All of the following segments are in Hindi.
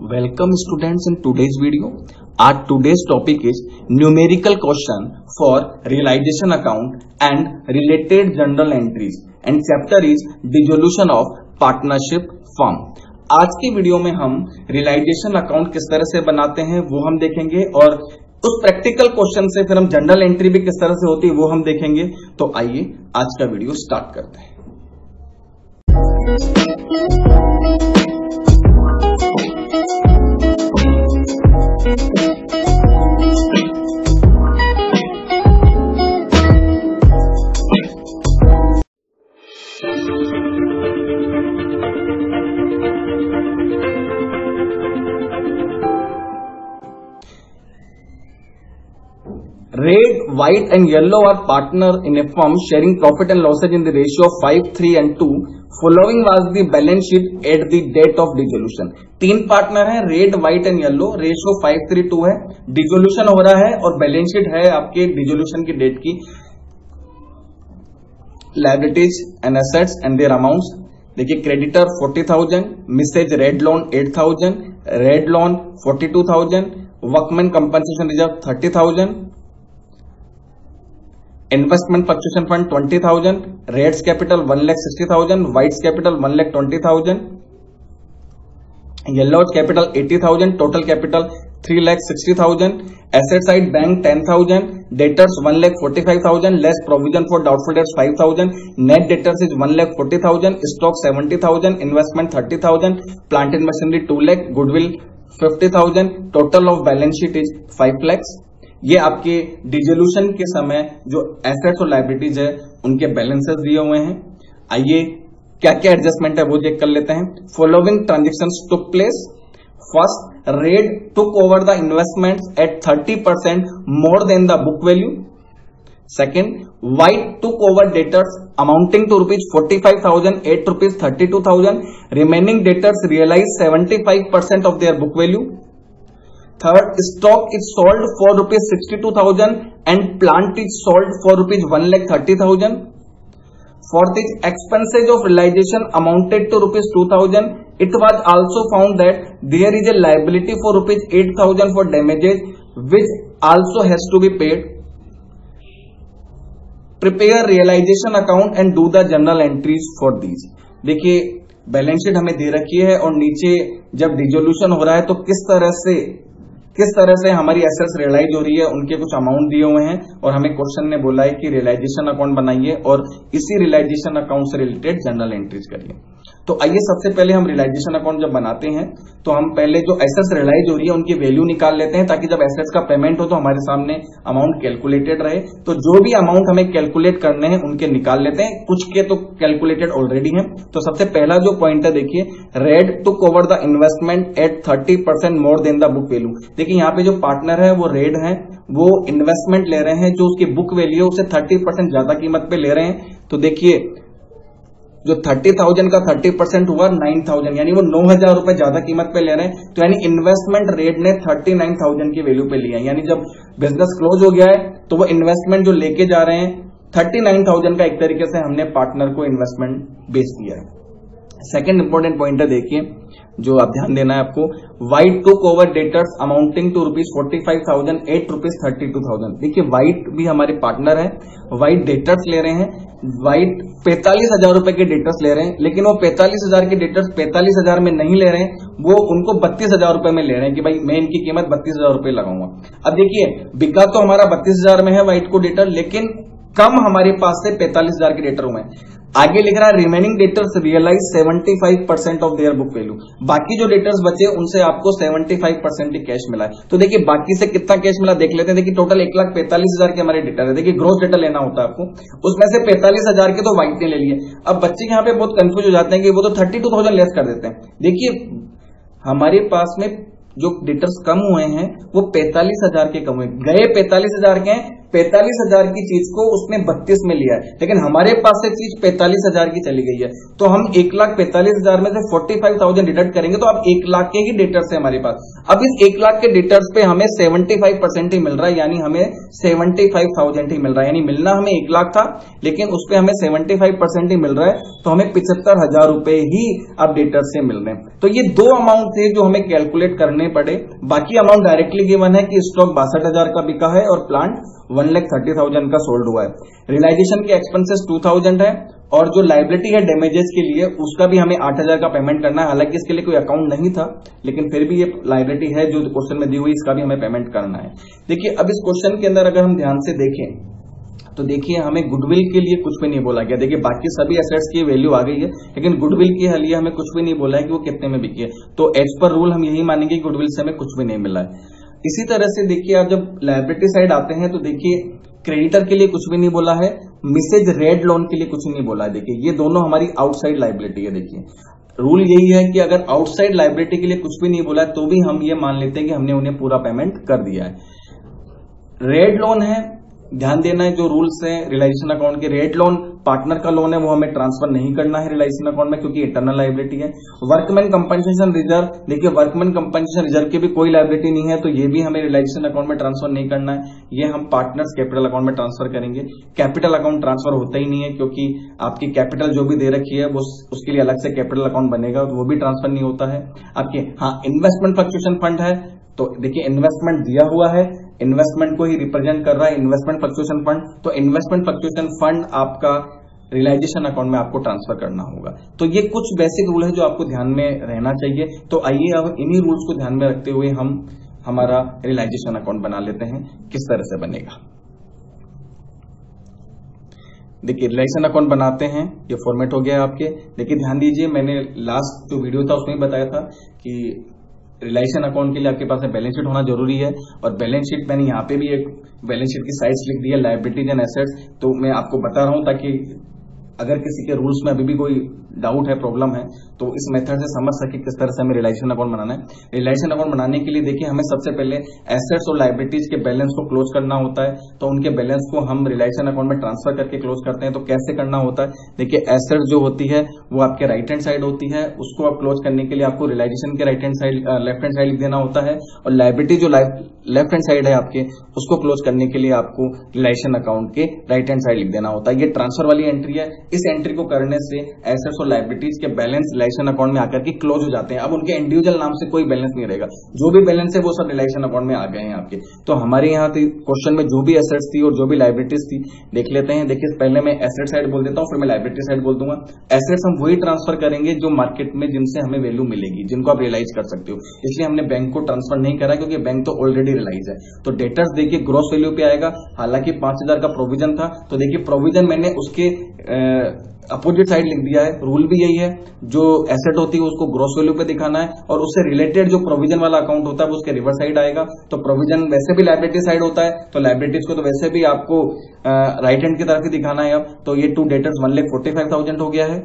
Welcome students in today's video आज today's topic is numerical question for realisation account and related journal entries and chapter is dissolution of partnership firm आज के वीडियो में हम रियलाइजेशन अकाउंट किस तरह से बनाते हैं, वो हम देखेंगे। और उस प्रैक्टिकल क्वेश्चन से फिर हम जनरल एंट्री भी किस तरह से होती है, वो हम देखेंगे। तो आइए आज का वीडियो स्टार्ट करते हैं। Red, white and yellow are partner in a firm sharing profit and losses in the ratio of 5, 3 and 2. Following was the balance sheet at the date of dissolution. तीन पार्टनर हैं Red White and Yellow ratio 5, 3, 2 है. डिजोल्यूशन हो रहा है और बैलेंस शीट है आपके डिजोल्यूशन की डेट की. Liabilities and assets and their amounts देखिए creditor 40,000 Mrs Red loan 8,000 Red loan 42,000 workman compensation reserve 30,000 investment fluctuation fund twenty thousand, Red's capital one lakh sixty thousand White's capital one lakh twenty thousand Yellow capital eighty thousand, total capital three lakh sixty thousand, asset side bank ten thousand, debtors one lakh forty five thousand, less provision for doubtful debts five thousand, net debtors is one lakh forty thousand, stock seventy thousand, investment thirty thousand, plant and machinery two lakh, goodwill fifty thousand, total of balance sheet is five lakhs ये आपके डिजोल्यूशन के समय जो एसेट्स और लाइबिलिटीज है उनके बैलेंसेस दिए हुए हैं। आइए क्या क्या एडजस्टमेंट है वो चेक कर लेते हैं। Following transaction took place first Red took over the investment at thirty percent more than the book value second White took over debtors amounting to took forty five thousand at rupees 45,000 8 rupees 32,000 remaining debtors realized 75% of their book value. Third stock is sold for rupees sixty two thousand and plant is sold for rupees one lakh thirty thousand fourth is expenses of realisation amounted to rupees two thousand it was also found that there is a liability for rupees eight thousand for damages which also has to be paid prepare realisation account and do the journal entries for these देखिए बैलेंस शीट हमें दे रखी है और नीचे जब रिजोल्यूशन हो रहा है तो किस तरह से किस तरह से हमारी एसेट्स रियलाइज़ हो रही है, उनके कुछ अमाउंट दिए हुए हैं और हमें क्वेश्चन ने बोला है कि रियलाइजेशन अकाउंट बनाइए और इसी रियलाइजेशन अकाउंट से रिलेटेड जनरल एंट्रीज करिए। तो आइए सबसे पहले हम रियलाइजेशन अकाउंट जब बनाते हैं तो हम पहले जो एसेट्स रियलाइज़ हो रही है, उनकी वैल्यू निकाल लेते हैं, ताकि जब एसेट्स का पेमेंट हो तो हमारे सामने अमाउंट कैलकुलेटेड रहे। तो जो भी अमाउंट हमें कैलकुलेट करने हैं, उनके निकाल लेते हैं। कुछ के तो कैलकुलेटेड ऑलरेडी है। तो सबसे पहला जो पॉइंट है, देखिए Red took over the investment at thirty percent more than the book value देखिए, यहाँ पे जो पार्टनर है, वो रेड है। वो इन्वेस्टमेंट ले रहे हैं, जो उसकी बुक वैल्यू है, उसे थर्टी परसेंट ज़्यादा कीमत पे ले रहे हैं। तो देखिए जो थर्टी थाउज़ेंड का थर्टी परसेंट हुआ नाइन थाउज़ेंड यानी वो नौ हज़ार रुपए ज़्यादा कीमत पे ले रहे हैं। तो यानी इन्वेस्टमेंट रेट ने थर्टी नाइन थाउज़ेंड की वैल्यू पे लिया है। यानी जब बिज़नेस क्लोज हो गया है तो वो इन्वेस्टमेंट जो लेके जा रहे हैं थर्टी नाइन थाउज़ेंड का एक तरीके से हमने पार्टनर को इन्वेस्टमेंट बेच दिया है। सेकेंड इंपॉर्टेंट पॉइंट है, देखिए, जो आप ध्यान देना है आपको White took over debtors amounting to rupees forty five thousand at rupees thirty two thousand देखिए व्हाइट भी हमारे पार्टनर है व्हाइट डेटर्स ले रहे हैं व्हाइट पैंतालीस हज़ार रुपये के डेटर्स ले रहे हैं, लेकिन वो पैतालीस हज़ार के डेटर्स पैतालीस हज़ार में नहीं ले रहे हैं, वो उनको बत्तीस हज़ार रुपये में ले रहे हैं कि भाई मैं इनकी कीमत बत्तीस हज़ार रुपये लगाऊँगा। अब देखिए, बिका तो हमारा बत्तीस हज़ार में है व्हाइट को डेटर लेकिन कम हमारे पास से पैतालीस हज़ार के डेटर हुए हैं। आगे लिख रहा है remaining debtors realise 75 percent of their book value बाकी जो डेटर्स बचे, उनसे आपको 75 परसेंट कैश मिला है। तो देखिए, बाकी से कितना कैश मिला, देख लेते हैं। देखिए टोटल एक लाख पैंतालीस हज़ार के हमारे डेटर है। देखिए ग्रोथ डेटर लेना होता है आपको। उसमें से पैंतालीस हज़ार के तो व्हाइट ने ले लिए। अब बच्चे यहाँ पे बहुत कंफ्यूज हो जाते हैं कि वो तो थर्टी टू थाउज़ेंड लेस कर देते हैं। देखिए, हमारे पास में जो डेटर्स कम हुए हैं, वो पैंतालीस हज़ार के कम हुए गए पैंतालीस हज़ार के हैं पैंतालीस हज़ार की चीज़ को उसने बत्तीस में लिया है। लेकिन हमारे पास से चीज़ पैंतालीस हज़ार की चली गई है। तो हम एक लाख पैंतालीस हज़ार में से फोर्टी फाइव थाउज़ेंड डिडक्ट करेंगे तो अब एक लाख के ही डेटर्स है हमारे पास। अब इस एक लाख के डेटर्स पे हमें सेवेंटी फाइव परसेंट ही मिल रहा है, यानी हमें सेवेंटी फाइव थाउज़ेंड ही मिल रहा है। यानी मिलना हमें एक लाख था, लेकिन उस पर हमें सेवेंटी फाइव परसेंट ही मिल रहा है तो हमें पिछहत्तर हज़ार रुपए ही अब डेटर्स से मिल रहे हैं। तो ये दो अमाउंट थे जो हमें कैलकुलेट करने पड़े। बाकी अमाउंट डायरेक्टली गिवन है कि स्टॉक बासठ हज़ार का बिका है और plant one lakh thirty thousand का सोल्ड हुआ है। रिलाइजेशन के एक्सपेंसेस टू थाउज़ेंड है और जो लाइबिलिटी है डैमेजेस के लिए, उसका भी हमें आठ हज़ार का पेमेंट करना है। हालाँकि इसके लिए कोई अकाउंट नहीं था, लेकिन फिर भी ये लाइबिलिटी है जो क्वेश्चन में दी हुई, इसका भी हमें पेमेंट करना है। देखिए, अब इस क्वेश्चन के अंदर अगर हम ध्यान से देखें तो देखिए, हमें गुडविल के लिए कुछ भी नहीं बोला गया। देखिए, बाकी सभी एसेट्स की वैल्यू आ गई है, लेकिन गुडविल के लिए हमें कुछ भी नहीं बोला है कि वो कितने में बिकी है। तो एज पर रूल हम यही मानेंगे गुडविल से हमें कुछ भी नहीं मिला है। इसी तरह से देखिए, आप जब लाइब्रेटरी साइड आते हैं तो देखिए क्रेडिटर के लिए कुछ भी नहीं बोला है मिसेज रेड लोन के लिए कुछ नहीं बोला है। देखिए, ये दोनों हमारी आउटसाइड लाइबिलिटी है, देखिए। रूल यही है कि अगर आउटसाइड लाइबिलिटी के लिए कुछ भी नहीं बोला है तो भी हम ये मान लेते हैं कि हमने उन्हें पूरा पेमेंट कर दिया है। रेड लोन है ध्यान देना है, जो रूल्स हैं रिलाइजेशन अकाउंट के रेट लोन पार्टनर का लोन है, वो हमें ट्रांसफ़र नहीं करना है रिलाइजेशन अकाउंट में, क्योंकि इंटरनल लाइबिलिटी है। वर्कमैन कंपनसेशन रिज़र्व देखिए वर्कमैन कंपनसेशन रिज़र्व की भी कोई लाइबिलिटी नहीं है तो ये भी हमें रिलाइजेशन अकाउंट में ट्रांसफ़र नहीं करना है। ये हम पार्टनर्स कैपिटल अकाउंट में ट्रांसफ़र करेंगे। कैपिटल अकाउंट ट्रांसफ़र होता ही नहीं है, क्योंकि आपकी कैपिटल जो भी दे रखी है, वो उसके लिए अलग से कैपिटल अकाउंट बनेगा, वो भी ट्रांसफ़र नहीं होता है। आपके हाँ इन्वेस्टमेंट फ्लक्चुएशन फंड है तो देखिए इन्वेस्टमेंट दिया हुआ है इन्वेस्टमेंट को ही रिप्रेजेंट कर रहा है इन्वेस्टमेंट फ्लक्चुएशन फंड तो इन्वेस्टमेंट फ्लक्चुएशन फंड आपका रिलाइजेशन अकाउंट में आपको ट्रांसफ़र करना होगा। तो ये कुछ बेसिक रूल है जो आपको ध्यान में रहना चाहिए। तो आइए अब इन्हीं रूल्स को ध्यान में रखते हुए हम हमारा रिलाइजेशन अकाउंट बना लेते हैं, किस तरह से बनेगा। देखिए रिलाइजेशन अकाउंट बनाते हैं, ये फॉर्मेट हो गया आपके। देखिए, ध्यान दीजिए, मैंने लास्ट जो वीडियो था उसमें बताया था कि रिलाइजेशन अकाउंट के लिए आपके पास बैलेंस शीट होना ज़रूरी है और बैलेंस शीट मैंने यहाँ पे भी एक बैलेंस शीट की साइज़ लिख दी है लाइब्रेटीज एंड एसेट्स तो मैं आपको बता रहा हूँ ताकि अगर किसी के रूल्स में अभी भी कोई डाउट है प्रॉब्लम है तो इस मेथड से समझ सके किस तरह से हमें रिलाइजेशन अकाउंट बनाना है। रिलाइजेशन अकाउंट बनाने के लिए देखिए, हमें सबसे पहले एसेट्स और लाइब्रेटीज के बैलेंस को क्लोज करना होता है। तो उनके बैलेंस को हम रिलाइजेशन अकाउंट में ट्रांसफ़र करके क्लोज करते हैं। तो कैसे करना होता है? देखिए एसेट्स जो होती है, वो आपके राइट हैंड साइड होती है। उसको आप क्लोज करने के लिए आपको रिलाइजेशन के right hand side left hand side लिख देना होता है। और लाइब्रेटी जो लेफ़्ट हैंड साइड है आपके, उसको क्लोज करने के लिए आपको रिलाइजेशन अकाउंट के राइट हैंड साइड लिख देना होता है। ये ट्रांसफ़र वाली एंट्री है। इस एंट्री को करने से एसेट्स और लाइबिलिटीज के बैलेंस रिलाइजेशन अकाउंट में आकर के क्लोज हो जाते हैं। अब उनके इंडिविजुअल नाम से कोई बैलेंस नहीं रहेगा। जो भी बैलेंस है, वो सब रिलाइजेशन अकाउंट में आ गए हैं आपके। तो हमारे यहाँ क्वेश्चन में जो भी एसेट्स थी और जो भी लाइबिलिटीज थी, देख लेते हैं। देखिए, पहले मैं एसेट साइड बोल देता हूँ, फिर मैं लाइबिलिटी साइड बोल दूँगा। एसेट्स हम वही ट्रांसफ़र करेंगे जो मार्केट में जिनसे हमें वैल्यू मिलेगी, जिनको आप रियलाइज़ कर सकते हो। इसलिए हमने बैंक को ट्रांसफ़र नहीं करा क्योंकि बैंक तो ऑलरेडी रियलाइज़ है। तो डेटर्स देखिए ग्रोस वैल्यू पे आएगा। हालाँकि पाँच हज़ार का प्रोविज़न था। तो देखिए प्रोविज़न मैंने उसके अपोजिट साइड लिख दिया है। रूल भी यही है। जो एसेट होती है, उसको ग्रोस वैल्यू पे दिखाना है और उससे रिलेटेड जो प्रोविज़न वाला अकाउंट होता है, वो उसके रिवर्स साइड आएगा। तो प्रोविज़न वैसे भी लाइब्रेटी साइड होता है तो लाइब्रेटीज को तो वैसे भी आपको राइट हैंड की तरफ़ ही दिखाना है अब। तो ये to debtors one lakh forty five thousand हो गया है।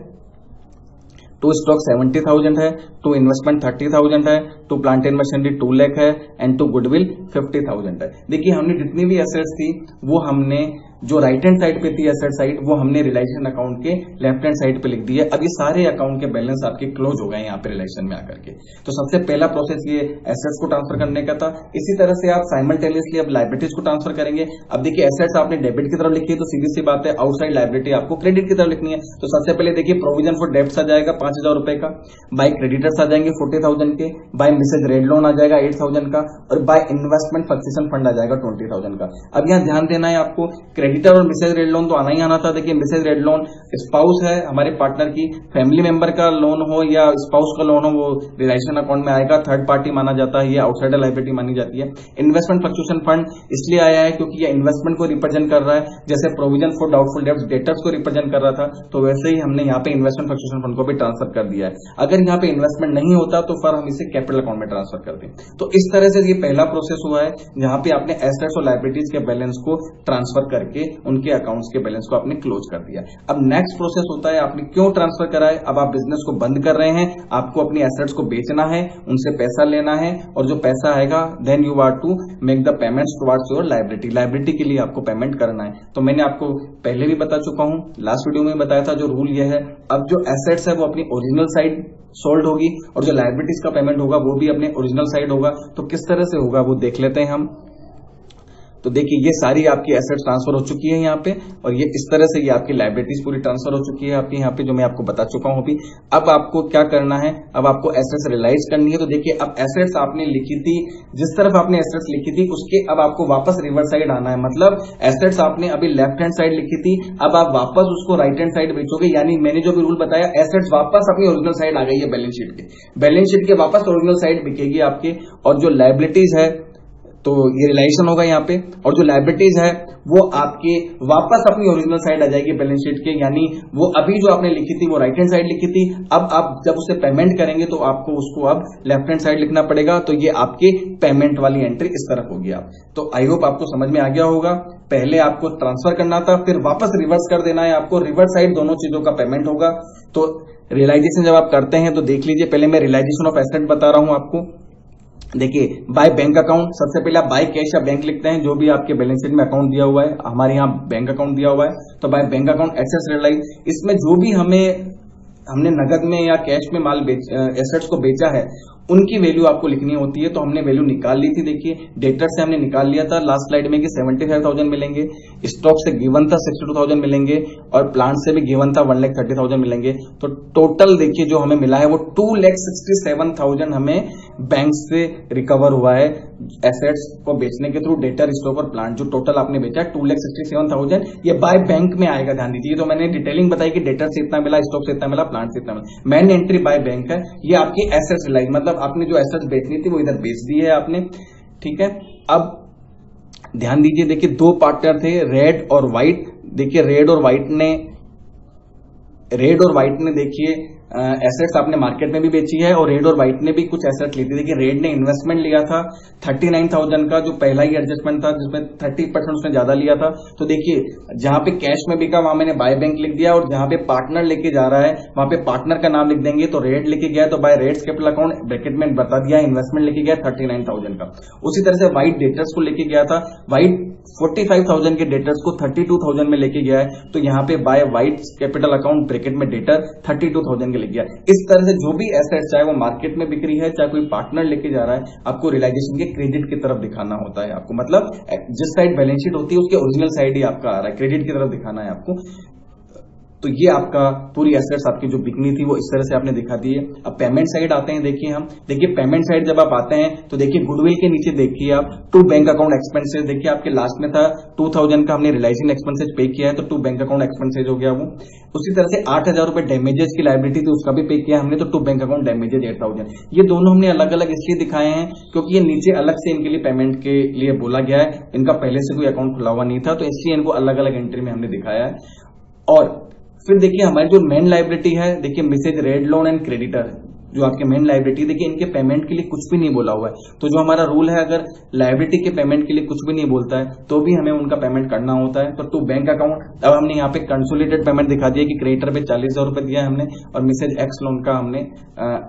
टू स्टॉक सेवेंटी थाउज़ेंड है। टू इन्वेस्टमेंट थर्टी थाउज़ेंड है। To plant and machinery two lakh है। And to goodwill fifty thousand है। देखिए, हमने जितनी भी एसेट्स थी, वो हमने जो राइट हैंड साइड पे थी एसेट साइड वो हमने रिलाइजेशन अकाउंट के लेफ़्ट हैंड साइड पे लिख दिया अब ये सारे अकाउंट के बैलेंस आपके क्लोज हो गए यहाँ पे रिलेशन में आकर के। तो सबसे पहला प्रोसेस ये एसेट्स को ट्रांसफ़र करने का था। इसी तरह से आप साइमल्टेनियसली अब लाइबिलिटीज को ट्रांसफ़र करेंगे। अब देखिए एसेट्स आपने डेबिट की तरफ़ लिखी है तो सीधी सी बात है आउटसाइड लाइब्रेटी आपको क्रेडिट की तरफ़ लिखनी है। तो सबसे पहले देखिए प्रोविज़न फॉर डेप्ट आ जाएगा पाँच हज़ार रुपए का। बाय क्रेडिटर्स आ जाएँगे फोर्टी थाउज़ेंड के। बाय मिसेज रेड लोन आ जाएगा एट थाउज़ेंड का। और बाय इन्वेस्टमेंट सक्सेशन फंड आ जाएगा ट्वेंटी थाउज़ेंड का। अब यहाँ ध्यान देना है आपको क्रेडिटर और मिसेज रेड लोन तो आना ही आना था। देखिए मिसेज रेड लोन स्पाउस है, हमारे पार्टनर की। फैमिली मेंबर का लोन हो या स्पाउस का लोन हो, वो रिलाइजेशन अकाउंट में आएगा। थर्ड पार्टी माना जाता है ये आउटसाइडर लाइबिलिटी मानी जाती है। इन्वेस्टमेंट फ्लक्चुएशन फंड इसलिए आया है क्योंकि यह इन्वेस्टमेंट को रिप्रेजेंट कर रहा है। जैसे प्रोविज़न फॉर डाउटफुल डेब्ट डेटर्स को रिप्रेजेंट कर रहा था तो वैसे ही हमने यहाँ पे इन्वेस्टमेंट फ्लक्चुएशन फंड को भी ट्रांसफ़र कर दिया है। अगर यहाँ पे इन्वेस्टमेंट नहीं होता तो फिर हम इसे कैपिटल अकाउंट में ट्रांसफ़र करते हैं तो इस तरह से ये पहला प्रोसेस हुआ है, जहाँ पे आपने एसेट्स और लाइबिलिटीज के बैलेंस को ट्रांसफ़र करके करके उनके अकाउंट्स के बैलेंस को आपने क्लोज कर दिया। अब नेक्स्ट प्रोसेस होता है, आपने क्यों ट्रांसफ़र करा है? अब आप बिज़नेस को बंद कर रहे हैं, आपको अपनी एसेट्स को बेचना है, उनसे पैसा लेना है, और जो पैसा आएगा then you are to make the payments towards your liability liability के लिए आपको पेमेंट करना है। तो मैंने आपको पहले भी बता चुका हूँ लास्ट वीडियो में बताया था, जो रूल यह है, अब जो एसेट्स है, वो अपनी ओरिजिनल साइड सोल्ड होगी, और जो लाइब्रेटीज का पेमेंट होगा, वो भी अपने ओरिजिनल साइड होगा। तो किस तरह से होगा, वो देख लेते हैं हम। तो देखिए, ये सारी आपकी एसेट ट्रांसफ़र हो चुकी है यहाँ पे, और ये इस तरह से ये आपकी लाइब्रेटीज पूरी ट्रांसफ़र हो चुकी है आपकी यहाँ पे, जो मैं आपको बता चुका हूँ अभी। अब आपको क्या करना है? अब आपको एसेट्स रियलाइज़ करनी है। तो देखिए, अब एसेट्स आपने लिखी थी, जिस तरफ़ आपने एसेट्स लिखी थी, उसके अब आपको वापस रिवर्स साइड आना है। मतलब एसेट्स आपने अभी लेफ़्ट हैंड साइड लिखी थी, अब आप वापस उसको राइट हैंड साइड बेचोगे। यानी मैंने जो भी रूल बताया एसेट्स वापस अपनी ओरिजिनल साइड आ गई है बैलेंस शीट के। बैलेंस शीट के वापस ओरिजिनल साइड बिकेगी आपके, और जो लाइबिलिटीज है तो ये रिलाइजेशन होगा यहाँ पे। और जो लाइब्रेटीज है, वो आपके वापस अपनी ओरिजिनल साइड आ जाएगी बैलेंस शीट के। यानी वो अभी जो आपने लिखी थी, वो राइट हैंड साइड लिखी थी, अब आप जब उसे पेमेंट करेंगे तो आपको उसको अब लेफ़्ट हैंड साइड लिखना पड़ेगा। तो ये आपकी पेमेंट वाली एंट्री इस तरफ़ होगी आप तो आई होप आपको समझ में आ गया होगा। पहले आपको ट्रांसफ़र करना था, फिर वापस रिवर्स कर देना है आपको। रिवर्स साइड दोनों चीज़ों का पेमेंट होगा। तो रियलाइजेशन जब आप करते हैं तो देख लीजिए, पहले मैं रियलाइजेशन ऑफ़ एसेट बता रहा हूँ आपको। देखिए बाय बैंक अकाउंट सबसे पहले आप बाय कैश या बैंक लिखते हैं, जो भी आपके बैलेंस शीट में अकाउंट दिया हुआ है, हमारे यहाँ बैंक अकाउंट दिया हुआ है तो by bank account excess realise इसमें जो भी हमें, हमने नगद में या कैश में माल एसेट्स को बेचा है, उनकी वैल्यू आपको लिखनी होती है तो हमने वैल्यू निकाल ली थी, देखिए डेटर से हमने निकाल लिया था लास्ट स्लाइड में कि सेवेंटी फाइव थाउज़ेंड मिलेंगे स्टॉक से गिवन था सिक्सटी टू थाउज़ेंड मिलेंगे, और प्लांट से भी गिवन था वन लैख थर्टी थाउज़ेंड मिलेंगे तो टोटल देखिए जो हमें मिला है, वो two lakh sixty seven thousand हमें बैंक से रिकवर हुआ है एसेट्स को बेचने के थ्रू डेटर स्टॉक और प्लांट जो टोटल आपने बेचा two lakh sixty seven thousand ये बाय बैंक में आएगा ध्यान दीजिए तो मैंने डिटेलिंग बताई कि डेटर से इतना मिला स्टॉक से इतना मिला प्लांट से इतना मिला। मैन एंट्री बाय बैंक है। ये आपकी एसेट्स रिलाइज मतलब आपने जो एसेट्स बेचनी थी वो इधर बेच दी है आपने। ठीक है? अब ध्यान दीजिए, देखिए दो पार्टनर थे रेड और व्हाइट देखिए रेड और व्हाइट ने रेड और व्हाइट ने देखिए एसेट्स आपने मार्केट में भी बेची है और रेड और व्हाइट ने भी कुछ एसेट ली थी। देखिए रेड ने इन्वेस्टमेंट लिया था थर्टी नाइन थाउज़ेंड का, जो पहला ही एडजस्टमेंट था, जिसमें थर्टी परसेंट उसने ज़्यादा लिया था। तो देखिए, जहाँ पे कैश में बिका, वहाँ मैंने बाय बैंक लिख दिया और जहाँ पे पार्टनर लेके जा रहा है, वहाँ पे पार्टनर का नाम लिख देंगे। तो रेड लेके गया तो by Red capital account bracket में बता दिया इन्वेस्टमेंट लेके गया थर्टी नाइन थाउज़ेंड का। उसी तरह से व्हाइट डेटर्स को लेके गया था। व्हाइट फोर्टी फाइव थाउज़ेंड के डेटर्स को थर्टी टू थाउज़ेंड में लेके गया है। तो यहाँ पे by White capital account bracket में डेटर थर्टी टू थाउज़ेंड के लिए गया इस तरह से जो भी एसेट चाहे वो मार्केट में बिक्री है, चाहे कोई पार्टनर लेके जा रहा है, आपको रियलाइजेशन के क्रेडिट की तरफ़ दिखाना होता है आपको। मतलब जिस साइड बैलेंस शीट होती है, उसके ओरिजिनल साइड ही आपका आ रहा है। क्रेडिट की तरफ़ दिखाना है आपको। तो ये आपका पूरी एसेट्स आपकी जो बिकनी थी वो इस तरह से आपने दिखा दी है। अब पेमेंट साइड आते हैं, देखिए हम। देखिए पेमेंट साइड जब आप आते हैं तो देखिए गुडविल के नीचे देखिए आप। टू बैंक अकाउंट एक्सपेंसेस देखिए आपके लास्ट में था टू का हमने रिलाइजिंग एक्सपेंसेज पे किया है तो टू बैंक अकाउंट एक्सपेंसेज हो गया वो। उसी तरह से आठ हज़ार डैमेजेस की लाइबिलिटी थी, उसका भी पे किया हमने तो to bank account damages eight ये दोनों हमने अलग अलग इसलिए दिखाए हैं, क्योंकि ये नीचे अलग से इनके लिए पेमेंट के लिए बोला गया है। इनका पहले से कोई अकाउंट खुला हुआ नहीं था तो इसलिए इनको अलग अलग एंट्री में हमने दिखाया है। और फिर देखिए, हमारी जो मेन लाइब्रेटी है, देखिए Mrs Red loan and creditor जो आपके मेन लाइब्रेटी देखिए, इनके पेमेंट के लिए कुछ भी नहीं बोला हुआ है। तो जो हमारा रूल है, अगर लाइब्रेटी के पेमेंट के लिए कुछ भी नहीं बोलता है तो भी हमें उनका पेमेंट करना होता है। तो टू बैंक अकाउंट अब हमने यहाँ पे कंसोलिडेटेड पेमेंट दिखा दिया कि क्रेडिटर पे चालीस हज़ार रुपए दिया है हमने, और मिसेज एक्स लोन का हमने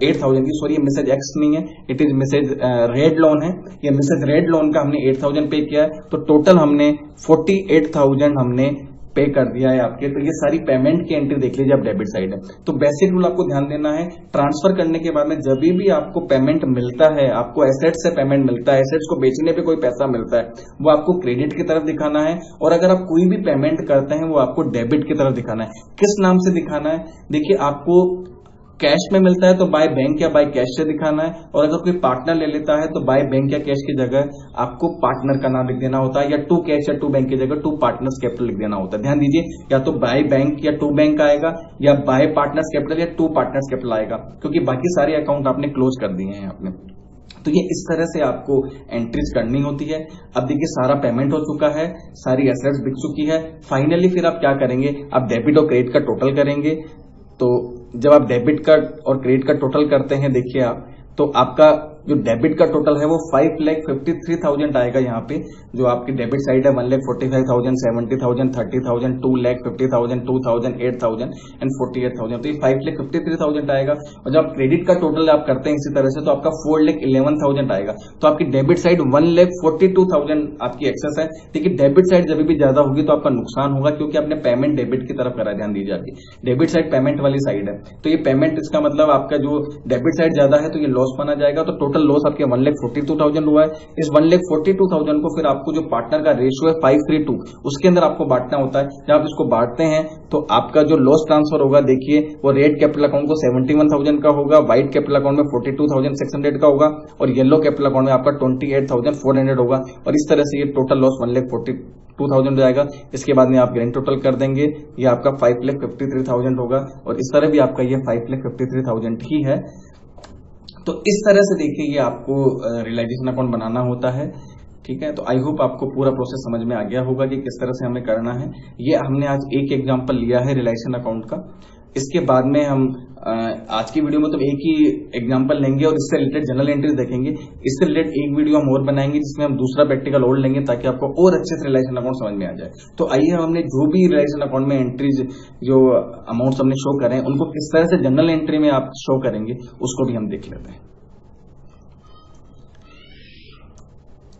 एट थाउज़ेंड की। सॉरी मिसेज एक्स नहीं है it is Mrs Red loan है। ये मिसेज रेड लोन का हमने एट थाउज़ेंड पे किया है। तो टोटल हमने फोर्टी एट थाउज़ेंड हमने पे कर दिया है आपके तो ये सारी पेमेंट की एंट्री देख लीजिए आप डेबिट साइड है। तो बेसिक रूल आपको ध्यान देना है ट्रांसफ़र करने के बाद में जब भी आपको पेमेंट मिलता है, आपको एसेट्स से पेमेंट मिलता है एसेट्स को बेचने पे कोई पैसा मिलता है, वो आपको क्रेडिट की तरफ़ दिखाना है, और अगर आप कोई भी पेमेंट करते हैं, वो आपको डेबिट की तरफ़ दिखाना है। किस नाम से दिखाना है? देखिए, आपको कैश में मिलता है तो बाय बैंक या बाय कैश से दिखाना है। और अगर कोई पार्टनर ले लेता है तो बाय बैंक या कैश की जगह आपको पार्टनर का नाम लिख देना होता है, या टू कैश या टू बैंक की जगह टू पार्टनर्स कैपिटल लिख देना होता है। ध्यान दीजिए, या तो बाय बैंक या टू बैंक आएगा, या बाय पार्टनर्स कैपिटल या टू पार्टनर्स कैपिटल आएगा, क्योंकि बाकी सारे अकाउंट आपने क्लोज कर दिए हैं आपने। तो ये इस तरह से आपको एंट्रीज करनी होती है। अब देखिए, सारा पेमेंट हो चुका है, सारी एसेट्स बिक चुकी है। फाइनली फिर आप क्या करेंगे? आप डेबिट और क्रेडिट का टोटल करेंगे। तो जब आप डेबिट कार्ड और क्रेडिट कार्ड टोटल करते हैं देखिए आप तो आपका जो डेबिट का टोटल है वो five lakh fifty three thousand आएगा यहाँ पे, जो आपकी डेबिट साइड है one lakh forty five thousand seventy thousand thirty thousand two lakh fifty thousand two thousand eight thousand and forty eight thousand तो ये five lakh fifty three thousand आएगा। और जब क्रेडिट का टोटल आप करते हैं इसी तरह से तो आपका फोर लैख इलेवन थाउज़ेंड आएगा। तो आपकी debit side one lakh forty two thousand आपकी एक्सेस है। देखिए डेबिट साइड जब भी ज़्यादा होगी तो आपका नुकसान होगा, क्योंकि आपने पेमेंट डेबिट की तरफ़ करा, ध्यान दीजिए आपकी डेबिट साइड पेमेंट वाली साइड है। तो ये पेमेंट इसका मतलब आपका जो डेबिट साइड ज़्यादा है तो ये लॉस माना जाएगा। तो टोटल लॉस आपके one lakh forty two thousand हुआ है। इस one lakh forty two thousand को फिर आपको जो पार्टनर का रेशियो है फाइव थ्री टू उसके अंदर आपको बांटना होता है। जब आप इसको बांटते हैं तो आपका जो लॉस ट्रांसफ़र होगा, देखिए, वो रेड कैपिटल अकाउंट को सेवेंटी वन थाउज़ेंड का होगा व्हाइट कैपिटल अकाउंट में forty two thousand six hundred का होगा, और येलो कैपिटल अकाउंट में आपका twenty eight thousand four hundred होगा। और इस तरह से ये total loss one lakh forty two thousand जाएगा। इसके बाद में आप ग्रैंड टोटल कर देंगे, ये आपका फाइव लेख फिफ्टी थ्री थाउज़ेंड होगा। और इस तरह भी आपका ये फाइव लेख फिफ्टी थ्री थाउज़ेंड ही है। तो इस तरह से देखिए, ये आपको रियलाइजेशन अकाउंट बनाना होता है, ठीक है? तो आई होप आपको पूरा प्रोसेस समझ में आ गया होगा कि किस तरह से हमें करना है। ये हमने आज एक एग्ज़ाम्पल लिया है रिलेशन अकाउंट का। इसके बाद में हम आज की वीडियो में तो एक ही एग्जांपल लेंगे और इससे रिलेटेड जनरल एंट्रीज देखेंगे। इससे रिलेटेड एक वीडियो हम और बनाएँगे जिसमें हम दूसरा प्रैक्टिकल और लेंगे ताकि आपको और अच्छे से रिलेशन अकाउंट समझ में आ जाए। तो आइए हमने जो भी रिलेशन अकाउंट में एंट्रीज जो अमाउंट हमने शो करें उनको किस तरह से जनरल एंट्री में आप शो करेंगे, उसको भी हम देख लेते हैं।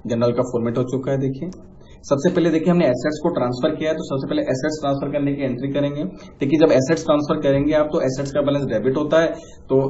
जनरल का फॉर्मेट हो चुका है, देखिए। सबसे पहले देखिए, हमने एसेट्स को ट्रांसफ़र किया है तो सबसे पहले एसेट्स ट्रांसफ़र करने की एंट्री करेंगे। देखिए, जब एसेट्स ट्रांसफ़र करेंगे आप तो एसेट्स का बैलेंस डेबिट होता है तो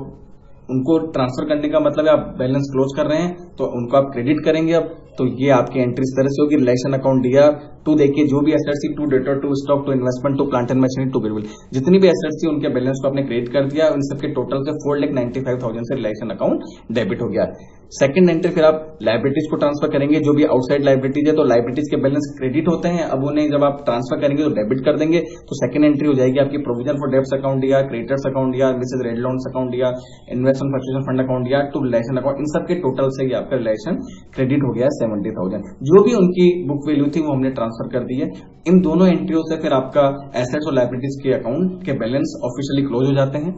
उनको ट्रांसफ़र करने का मतलब है आप बैलेंस क्लोज कर रहे हैं तो उनको आप क्रेडिट करेंगे अब। तो ये आपकी एंट्री इस तरह से होगी। रिलेशन अकाउंट दिया टू देखिए, जो भी assets to debtor to stock to investment to plant and machinery to goodwill जितनी भी एसेट्स थी, उनके बैलेंस को आपने क्रेडिट कर दिया। उन सबके टोटल से four lakh ninety five thousand से रिलेशन अकाउंट डेबिट हो गया। सेकंड एंट्री फिर आप लाइब्रिटीज को ट्रांसफ़र करेंगे। जो भी आउटसाइड लाइब्रेटीज है तो लाइब्रिटीज के बैलेंस क्रेडिट होते हैं। अब उन्हें जब आप ट्रांसफ़र करेंगे तो डेबिट कर देंगे। तो सेकंड एंट्री हो जाएगी आपकी प्रोविज़न फॉर डेप्स अकाउंट या क्रेडिटर्स अकाउंट या मिसेज रेड लोन्स अकाउंट या इन्वेस्टमेंट फ्लक्चुएशन फंड अकाउंट या टू रिलेशन अकाउंट इन सबके टोटल से आपका रिलेशन क्रेडिट हो गया सेवेंटी थाउज़ेंड जो भी उनकी बुक वैल्यू थी वो हमने ट्रांसफ़र कर दी है। इन दोनों एंट्रियों से फिर आपका एसेट्स और लाइब्रेटीज के अकाउंट के बैलेंस ऑफिशियली क्लोज हो जाते हैं।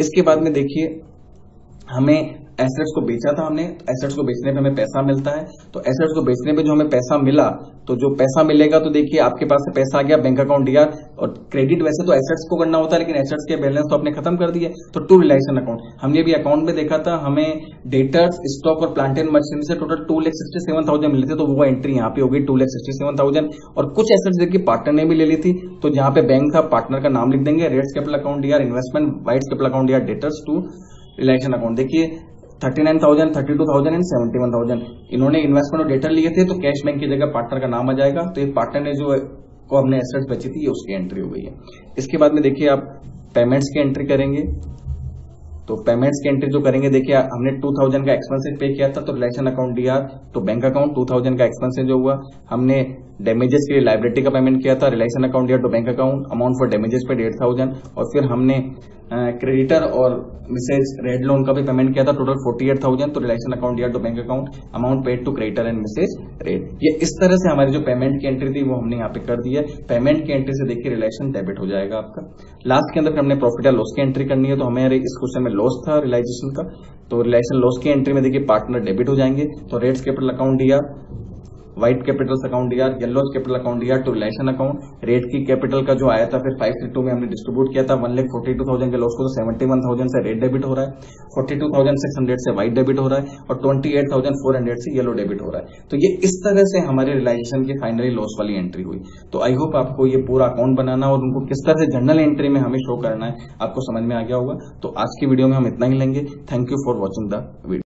इसके बाद में देखिए, हमें एसेट्स को बेचा था हमने एसेट्स को बेचने पे हमें पैसा मिलता है। तो एसेट्स को बेचने पे जो हमें पैसा मिला तो जो पैसा मिलेगा तो देखिए आपके पास से पैसा आ गया बैंक अकाउंट दिया, और क्रेडिट वैसे तो एसेट्स को करना होता है, लेकिन एसेट्स के बैलेंस तो आपने खत्म कर दिए। तो टू रिलेशन अकाउंट हमने भी अकाउंट में देखा था, हमें डेटर्स स्टॉक और प्लांट एंड मशीन से total two lakh sixty seven thousand मिले थे तो वो एंट्री यहाँ पे होगी two lakh sixty seven thousand और कुछ एसेट्स देखिए पार्टनर ने भी ले ली थी तो जहाँ पे बैंक था पार्टनर का नाम लिख देंगे रेड्स कैपिटल अकाउंट या इन्वेस्टमेंट वाइट कैपिटल अकाउंट या डेटर्स टू रिलेशन अकाउंट देखिए thirty nine thousand, thirty two thousand and seventy one thousand. इन्होंने इन्वेस्टमेंट डेटर लिए थे तो कैश बैंक की जगह पार्टनर का नाम आ जाएगा। तो ये पार्टनर ने जो को हमने एसेट्स बची थी, ये उसकी एंट्री हो गई है। इसके बाद में देखिए आप पेमेंट्स की एंट्री करेंगे। तो पेमेंट्स की एंट्री जो करेंगे, देखिए, हमने 2000 का एक्सपेंसिव पे किया था तो रिलेशन अकाउंट दिया तो बैंक अकाउंट 2000 का एक्सपेंसिव जो हुआ। हमने डैमेजेस के लिए लाइब्रेटी का पेमेंट किया था रिलेशन अकाउंट दिया to bank account amount for damages पे डेढ़ थाउज़ेंड और फिर हमने क्रेडिटर और मिसेज रेड लोन का भी पेमेंट किया था टोटल फोर्टी एट थाउज़ेंड तो रिलेशन अकाउंट दिया to bank account amount paid to creditor and Mrs Red ये इस तरह से हमारी जो पेमेंट की एंट्री थी, वो हमने यहाँ पे कर दी है। पेमेंट की एंट्री से देखिए रिलेशन डेबिट हो जाएगा आपका। लास्ट के अंदर हमने प्रॉफिट या लॉस की एंट्री करनी है तो हमें इस क्वेश्चन में लॉस था रिलाइजेशन का। तो रिलेशन लॉस की एंट्री में देखिए पार्टनर डेबिट हो जाएँगे। तो रेट्स कैपिटल अकाउंट दिया व्हाइट कैपिटल अकाउंट दिया येलो कैपिटल अकाउंट दिया टू रिलेशन अकाउंट रेट की कैपिटल का जो आया था, फिर फाइव थ्री टू में हमने डिस्ट्रीब्यूट किया था one lakh forty two thousand के लॉस को सेवेंटी वन थाउज़ेंड से रेड डेबिट हो रहा है forty two thousand six hundred से व्हाइट डेबिट हो रहा है, और twenty eight thousand four hundred से येलो डेबिट हो रहा है. तो ये इस तरह से हमारे रिलाइजेशन की फाइनली लॉस वाली एंट्री हुई. तो आई होप आपको ये पूरा अकाउंट बनाना और उनको किस तरह से जनरल एंट्री में हमें शो करना है, आपको समझ में आ गया होगा. तो आज की वीडियो में हम इतना ही लेंगे. Thank you for watching the video